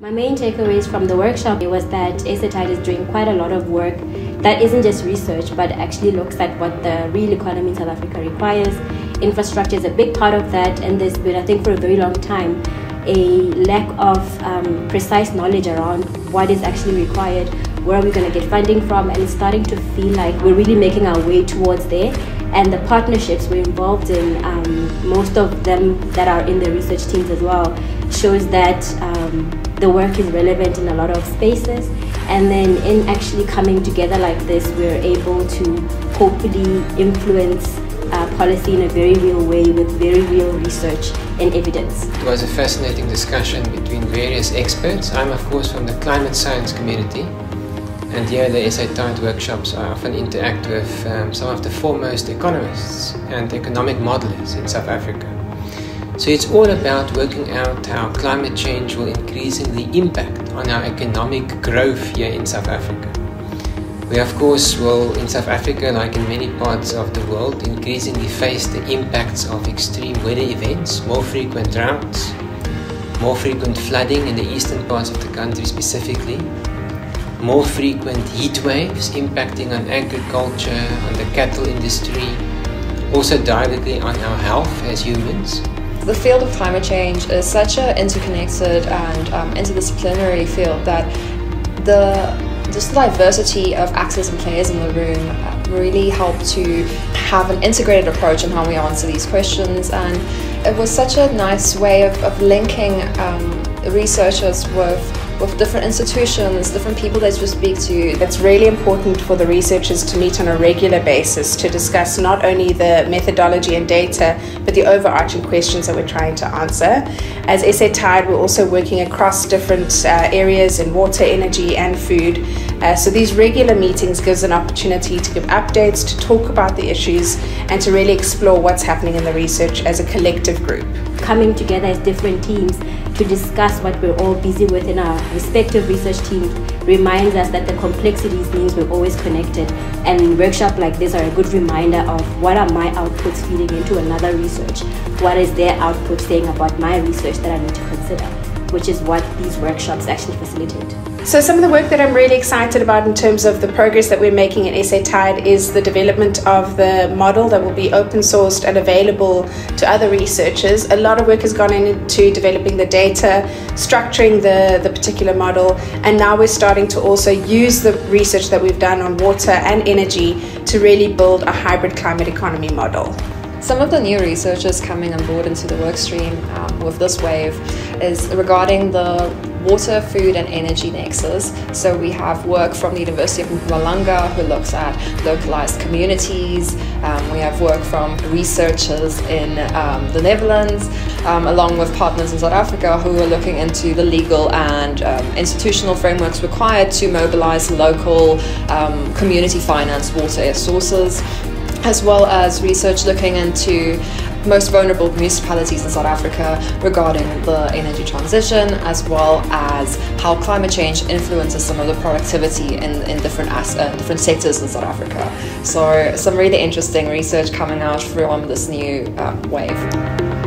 My main takeaways from the workshop was that SA is doing quite a lot of work that isn't just research but actually looks at what the real economy in South Africa requires. Infrastructure is a big part of that, and there's been, I think, for a very long time, a lack of um, precise knowledge around what is actually required, where are we going to get funding from, and it's starting to feel like we're really making our way towards there. And the partnerships we're involved in, um, most of them that are in the research teams as well, shows that um, the work is relevant in a lot of spaces. And then in actually coming together like this, we're able to hopefully influence uh, policy in a very real way with very real research and evidence. It was a fascinating discussion between various experts. I'm of course from the climate science community and here the SA-TIED workshops I often interact with um, some of the foremost economists and economic modelers in South Africa. So it's all about working out how climate change will increasingly impact on our economic growth here in South Africa. We of course will in South Africa like in many parts of the world increasingly face the impacts of extreme weather events, more frequent droughts, more frequent flooding in the eastern parts of the country specifically, more frequent heat waves impacting on agriculture, on the cattle industry, also directly on our health as humans. The field of climate change is such an interconnected and um, interdisciplinary field that the just the diversity of actors and players in the room uh, really helped to have an integrated approach in how we answer these questions and it was such a nice way of, of linking um, researchers with with different institutions, different people that you speak to. It's really important for the researchers to meet on a regular basis to discuss not only the methodology and data, but the overarching questions that we're trying to answer. As SA-TIED, we're also working across different uh, areas in water, energy, and food. Uh, so these regular meetings gives an opportunity to give updates, to talk about the issues, and to really explore what's happening in the research as a collective group. Coming together as different teams to discuss what we're all busy with in our respective research teams reminds us that the complexities means we're always connected. And workshops like this are a good reminder of what are my outputs feeding into another research. What is their output saying about my research that i need to consider which is what these workshops actually facilitate so some of the work that I'm really excited about in terms of the progress that we're making at SA-TIED is the development of the model that will be open sourced and available to other researchers. A lot of work has gone into developing the data, structuring the, the particular model, and now we're starting to also use the research that we've done on water and energy to really build a hybrid climate economy model. Some of the new researchers coming on board into the workstream um, with this wave is regarding the water, food and energy nexus. So we have work from the University of Mpumalanga who looks at localized communities. Um, we have work from researchers in um, the Netherlands, um, along with partners in South Africa who are looking into the legal and um, institutional frameworks required to mobilize local um, community finance water sources as well as research looking into most vulnerable municipalities in South Africa regarding the energy transition, as well as how climate change influences some of the productivity in, in different as, uh, different sectors in South Africa. So some really interesting research coming out from this new uh, wave.